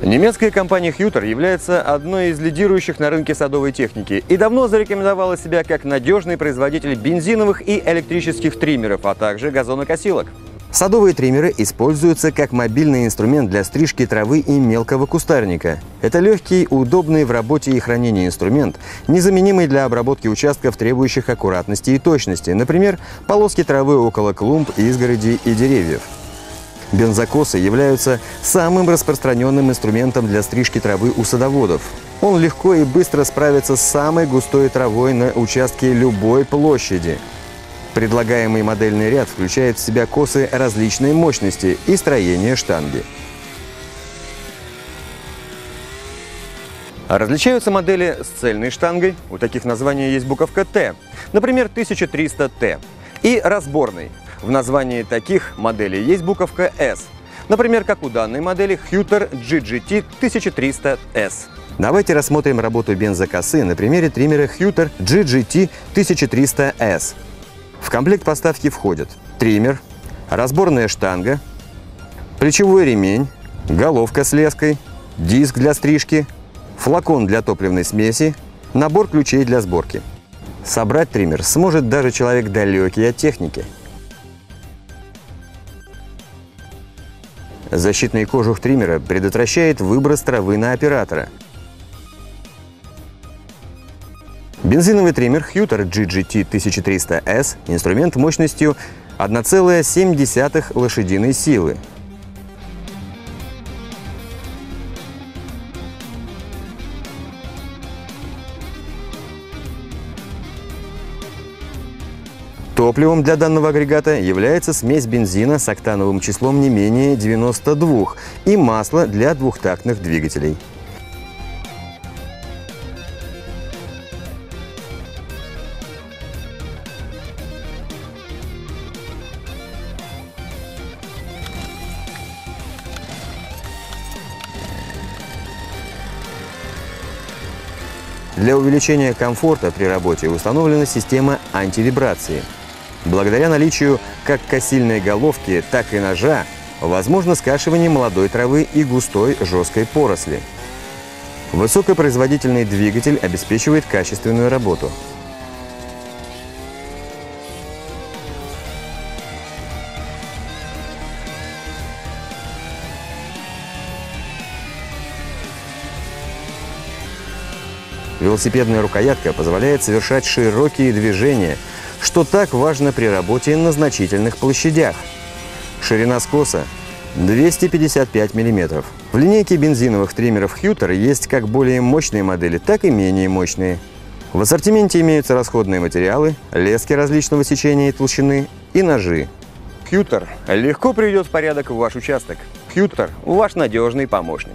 Немецкая компания Хьютер является одной из лидирующих на рынке садовой техники и давно зарекомендовала себя как надежный производитель бензиновых и электрических триммеров, а также газонокосилок. Садовые триммеры используются как мобильный инструмент для стрижки травы и мелкого кустарника. Это легкий, удобный в работе и хранении инструмент, незаменимый для обработки участков, требующих аккуратности и точности, например, полоски травы около клумб, изгородей и деревьев. Бензокосы являются самым распространенным инструментом для стрижки травы у садоводов. Он легко и быстро справится с самой густой травой на участке любой площади. Предлагаемый модельный ряд включает в себя косы различной мощности и строения штанги. Различаются модели с цельной штангой, у таких названий есть буковка Т, например, 1300Т, и разборной, в названии таких моделей есть буковка S. Например, как у данной модели Huter GGT 1300S. Давайте рассмотрим работу бензокосы на примере триммера Huter GGT 1300S. В комплект поставки входят триммер, разборная штанга, плечевой ремень, головка с леской, диск для стрижки, флакон для топливной смеси, набор ключей для сборки. Собрать триммер сможет даже человек далекий от техники – Защитный кожух триммера предотвращает выброс травы на оператора. Бензиновый триммер Huter GGT 1300S – инструмент мощностью 1,7 лошадиной силы, Топливом для данного агрегата является смесь бензина с октановым числом не менее 92 и масло для двухтактных двигателей. Для увеличения комфорта при работе установлена система антивибрации – Благодаря наличию как косильной головки, так и ножа возможно скашивание молодой травы и густой жесткой поросли. Высокопроизводительный двигатель обеспечивает качественную работу. Велосипедная рукоятка позволяет совершать широкие движения – что так важно при работе на значительных площадях. Ширина скоса 255 мм. В линейке бензиновых триммеров Huter есть как более мощные модели, так и менее мощные. В ассортименте имеются расходные материалы, лески различного сечения и толщины и ножи. Huter легко приведет в порядок ваш участок. Huter – ваш надежный помощник.